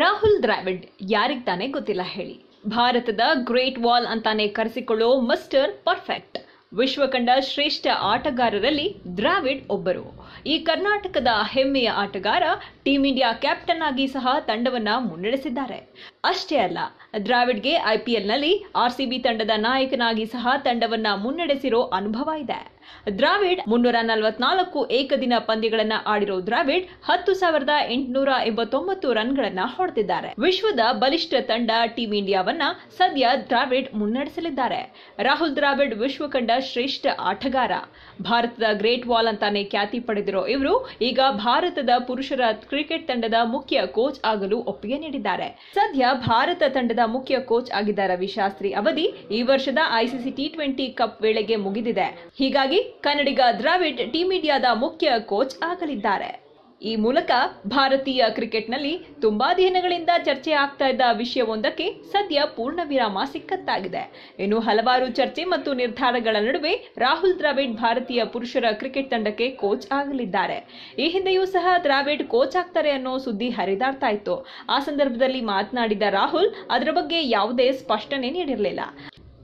ರಾಹುಲ್ ದ್ರಾವಿಡ್ ಯಾರಿಗೆ ತಾನೇ ಗೊತ್ತಿಲ್ಲ ಹೇಳಿ. ಭಾರತದ ಗ್ರೇಟ್ ವಾಲ್ ಅಂತಾನೆ ಕರೆಸಿಕೊಳ್ಳೋ ಮಸ್ಟರ್ ಪರ್ಫೆಕ್ಟ್. ವಿಶ್ವಕಂಡ ಶ್ರೇಷ್ಠ ಆಟಗಾರರಲ್ಲಿ ದ್ರಾವಿಡ್ ಒಬ್ಬರು. ಈ ಕರ್ನಾಟಕದ ಹೆಮ್ಮೆಯ ಆಟಗಾರ, ಟೀಂ ಇಂಡಿಯಾ ಕ್ಯಾಪ್ಟನ್ ಆಗಿ ಸಹ ತಂಡವನ್ನ ಮುನ್ನಡೆಸಿದ್ದಾರೆ. ಅಷ್ಟೇ ಅಲ್ಲ, ದ್ರಾವಿಡ್ಗೆ ಐಪಿಎಲ್ನಲ್ಲಿ ಆರ್ಸಿಬಿ ತಂಡದ ನಾಯಕನಾಗಿ ಸಹ ತಂಡವನ್ನ ಮುನ್ನಡೆಸಿರೋ ಅನುಭವ ಇದೆ. ದ್ರಾವಿಡ್ ಮುನ್ನೂರ ನಲವತ್ನಾಲ್ಕು ಏಕದಿನ ಪಂದ್ಯಗಳನ್ನ ಆಡಿರೋ ದ್ರಾವಿಡ್ ಹತ್ತು ಸಾವಿರದ ಎಂಟುನೂರ ಎಂಬತ್ತೊಂಬತ್ತು ರನ್ಗಳನ್ನ ಹೊಡೆದಿದ್ದಾರೆ. ವಿಶ್ವದ ಬಲಿಷ್ಠ ತಂಡ ಟೀಂ ಇಂಡಿಯಾವನ್ನ ಸದ್ಯ ದ್ರಾವಿಡ್ ಮುನ್ನಡೆಸಲಿದ್ದಾರೆ. ರಾಹುಲ್ ದ್ರಾವಿಡ್ ವಿಶ್ವ ಕಂಡ ಶ್ರೇಷ್ಠ ಆಟಗಾರ. ಭಾರತದ ಗ್ರೇಟ್ ವಾಲ್ ಅಂತಾನೆ ಖ್ಯಾತಿ ಪಡೆದಿರೋ ಇವರು ಈಗ ಭಾರತದ ಪುರುಷರ ಕ್ರಿಕೆಟ್ ತಂಡದ ಮುಖ್ಯ ಕೋಚ್ ಆಗಲು ಒಪ್ಪಿಗೆ ನೀಡಿದ್ದಾರೆ. ಸದ್ಯ ಭಾರತ ತಂಡದ ಮುಖ್ಯ ಕೋಚ್ ಆಗಿದ್ದ ರವಿ ಶಾಸ್ತ್ರಿ ಅವಧಿ ಈ ವರ್ಷದ ಐಸಿಸಿ ಟಿ ಟ್ವೆಂಟಿ ಕಪ್ ವೇಳೆಗೆ ಮುಗಿದಿದೆ. ಹೀಗಾಗಿ ಕನ್ನಡಿಗ ದ್ರಾವಿಡ್ ಟೀಂ ಇಂಡಿಯಾದ ಮುಖ್ಯ ಕೋಚ್ ಆಗಲಿದ್ದಾರೆ. ಈ ಮೂಲಕ ಭಾರತೀಯ ಕ್ರಿಕೆಟ್ನಲ್ಲಿ ತುಂಬಾ ದಿನಗಳಿಂದ ಚರ್ಚೆ ಆಗ್ತಾ ಇದ್ದ ವಿಷಯವೊಂದಕ್ಕೆ ಸದ್ಯ ಪೂರ್ಣ ವಿರಾಮ ಸಿಕ್ಕತ್ತಾಗಿದೆ ಇನ್ನು ಹಲವಾರು ಚರ್ಚೆ ಮತ್ತು ನಿರ್ಧಾರಗಳ ನಡುವೆ ರಾಹುಲ್ ದ್ರಾವಿಡ್ ಭಾರತೀಯ ಪುರುಷರ ಕ್ರಿಕೆಟ್ ತಂಡಕ್ಕೆ ಕೋಚ್ ಆಗಲಿದ್ದಾರೆ. ಈ ಹಿಂದೆಯೂ ಸಹ ದ್ರಾವಿಡ್ ಕೋಚ್ ಆಗ್ತಾರೆ ಅನ್ನೋ ಸುದ್ದಿ ಹರಿದಾಡ್ತಾ ಇತ್ತು. ಆ ಸಂದರ್ಭದಲ್ಲಿ ಮಾತನಾಡಿದ ರಾಹುಲ್, ಅದರ ಬಗ್ಗೆ ಯಾವುದೇ ಸ್ಪಷ್ಟನೆ ನೀಡಿರಲಿಲ್ಲ.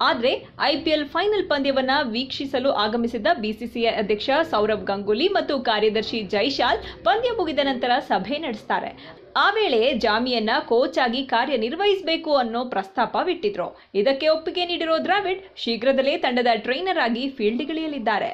ಆದ್ರೆ ಐಪಿಎಲ್ ಫೈನಲ್ ಪಂದ್ಯವನ್ನ ವೀಕ್ಷಿಸಲು ಆಗಮಿಸಿದ್ದ ಬಿಸಿಸಿಐ ಅಧ್ಯಕ್ಷ ಸೌರವ್ ಗಂಗೂಲಿ ಮತ್ತು ಕಾರ್ಯದರ್ಶಿ ಜೈಶಾಲ್ ಪಂದ್ಯ ಮುಗಿದ ನಂತರ ಸಭೆ ನಡೆಸ್ತಾರೆ. ಆ ವೇಳೆ ಜಾಮಿಯನ್ನ ಕೋಚ್ ಆಗಿ ಕಾರ್ಯನಿರ್ವಹಿಸಬೇಕು ಅನ್ನೋ ಪ್ರಸ್ತಾಪವಿಟ್ಟಿದ್ರು ಇದಕ್ಕೆ ಒಪ್ಪಿಗೆ ನೀಡಿರೋ ದ್ರಾವಿಡ್ ಶೀಘ್ರದಲ್ಲೇ ತಂಡದ ಟ್ರೈನರ್ ಆಗಿ ಫೀಲ್ಡ್ಗಿಳಿಯಲಿದ್ದಾರೆ.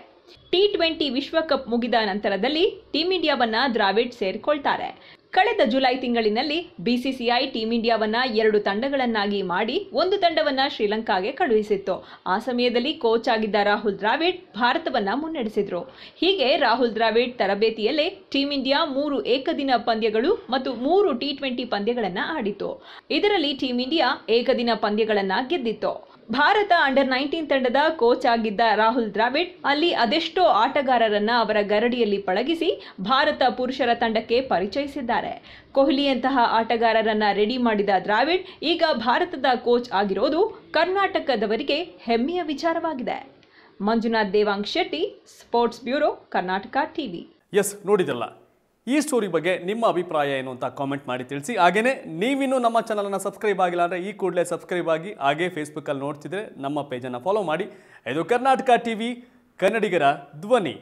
ಟಿ ಟ್ವೆಂಟಿ ವಿಶ್ವಕಪ್ ಮುಗಿದ ನಂತರದಲ್ಲಿ ಟೀಂ ಇಂಡಿಯಾವನ್ನ ದ್ರಾವಿಡ್ ಸೇರಿಕೊಳ್ತಾರೆ. ಕಳೆದ ಜುಲೈ ತಿಂಗಳಿನಲ್ಲಿ ಬಿಸಿಸಿಐ ಟೀಂ ಇಂಡಿಯಾವನ್ನ ಎರಡು ತಂಡಗಳನ್ನಾಗಿ ಮಾಡಿ ಒಂದು ತಂಡವನ್ನ ಶ್ರೀಲಂಕಾಗೆ ಕಳುಹಿಸಿತ್ತು. ಆ ಸಮಯದಲ್ಲಿ ಕೋಚ್ ಆಗಿದ್ದ ರಾಹುಲ್ ದ್ರಾವಿಡ್ ಭಾರತವನ್ನ ಮುನ್ನಡೆಸಿದ್ರು. ಹೀಗೆ ರಾಹುಲ್ ದ್ರಾವಿಡ್ ತರಬೇತಿಯಲ್ಲೇ ಟೀಂ ಇಂಡಿಯಾ ಮೂರು ಏಕದಿನ ಪಂದ್ಯಗಳು ಮತ್ತು ಮೂರು ಟಿ ಟ್ವೆಂಟಿ ಪಂದ್ಯಗಳನ್ನ ಆಡಿತು ಇದರಲ್ಲಿ ಟೀಂ ಇಂಡಿಯಾ ಏಕದಿನ ಪಂದ್ಯಗಳನ್ನ ಗೆದ್ದಿತ್ತು. ಭಾರತ ಅಂಡರ್ ನೈನ್ಟೀನ್ ತಂಡದ ಕೋಚ್ ಆಗಿದ್ದ ರಾಹುಲ್ ದ್ರಾವಿಡ್ ಅಲ್ಲಿ ಅದೆಷ್ಟೋ ಆಟಗಾರರನ್ನ ಅವರ ಗರಡಿಯಲ್ಲಿ ಪಳಗಿಸಿ ಭಾರತ ಪುರುಷರ ತಂಡಕ್ಕೆ ಪರಿಚಯಿಸಿದ್ದಾರೆ. ಕೊಹ್ಲಿಯಂತಹ ಆಟಗಾರರನ್ನ ರೆಡಿ ಮಾಡಿದ ದ್ರಾವಿಡ್ ಈಗ ಭಾರತದ ಕೋಚ್ ಆಗಿರೋದು ಕರ್ನಾಟಕದವರಿಗೆ ಹೆಮ್ಮೆಯ ವಿಚಾರವಾಗಿದೆ. Manjunath Devang Shetty sports bureau Karnataka TV S ನೋಡಿದ್ರಲ್ಲ ಈ ಸ್ಟೋರಿ ಬಗ್ಗೆ ನಿಮ್ಮ ಅಭಿಪ್ರಾಯ ಏನು ಅಂತ ಕಾಮೆಂಟ್ ಮಾಡಿ ತಿಳಿಸಿ. ಹಾಗೆಯೇ ನೀವಿನ್ನೂ ನಮ್ಮ ಚಾನಲನ್ನು ಸಬ್ಸ್ಕ್ರೈಬ್ ಆಗಿಲ್ಲ ಅಂದರೆ ಈ ಕೂಡಲೇ ಸಬ್ಸ್ಕ್ರೈಬ್ ಆಗಿ ಹಾಗೇ ಫೇಸ್ಬುಕ್ಕಲ್ಲಿ ನೋಡ್ತಿದ್ರೆ ನಮ್ಮ ಪೇಜನ್ನು ಫಾಲೋ ಮಾಡಿ. ಇದು ಕರ್ನಾಟಕ ಟಿ ವಿ ಕನ್ನಡಿಗರ ಧ್ವನಿ.